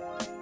Bye.